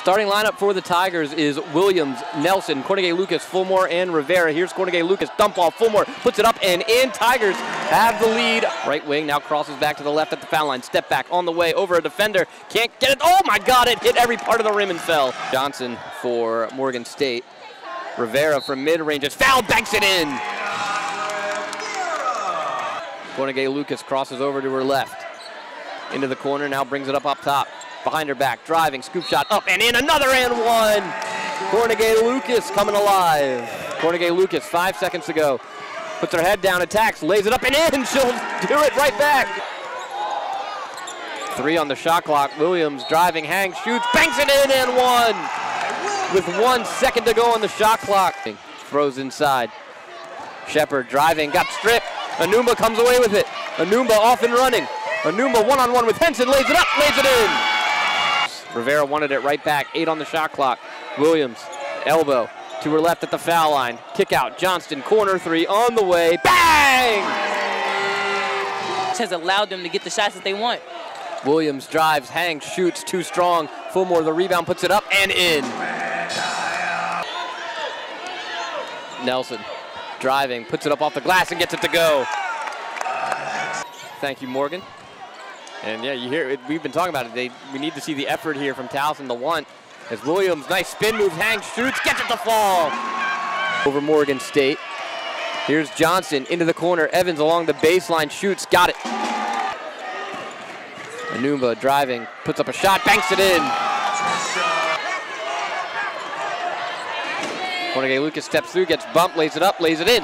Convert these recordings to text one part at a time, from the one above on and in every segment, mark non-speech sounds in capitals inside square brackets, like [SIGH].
Starting lineup for the Tigers is Williams, Nelson, Kornegay Lucas, Fulmore, and Rivera. Here's Kornegay Lucas, dump ball, Fulmore puts it up and in. Tigers have the lead. Right wing now crosses back to the left at the foul line. Step back on the way over a defender. Can't get it. Oh my God, it hit every part of the rim and fell. Johnson for Morgan State. Rivera from mid-range is foul, banks it in. Kornegay Lucas crosses over to her left. Into the corner, now brings it up up top. Behind her back, driving, scoop shot up and in, another and one! Kornegay Lucas coming alive. Kornegay Lucas, five seconds to go. Puts her head down, attacks, lays it up and in, [LAUGHS] she'll do it right back. Three on the shot clock, Williams driving, hangs, shoots, banks it in and one! With one second to go on the shot clock. Throws inside. Shepard driving, got stripped. Anumba comes away with it. Anumba off and running. Anumba one-on-one with Henson, lays it up, lays it in. Rivera wanted it right back, eight on the shot clock. Williams, elbow to her left at the foul line. Kick out, Johnston, corner three on the way, bang! This has allowed them to get the shots that they want. Williams drives, hangs, shoots, too strong. Fulmore, the rebound, puts it up and in. Nelson driving, puts it up off the glass and gets it to go. Thank you, Morgan. And yeah, you hear it, we've been talking about it. They, we need to see the effort here from Towson, the one. As Williams, nice spin move, hangs, shoots, gets it to fall. Over Morgan State. Here's Johnson into the corner. Evans along the baseline, shoots, got it. Anumba driving, puts up a shot, banks it in. Kornegay Lucas steps through, gets bumped, lays it up, lays it in.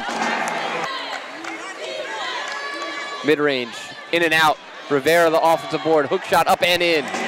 Mid-range, in and out. Rivera the offensive board, hook shot up and in.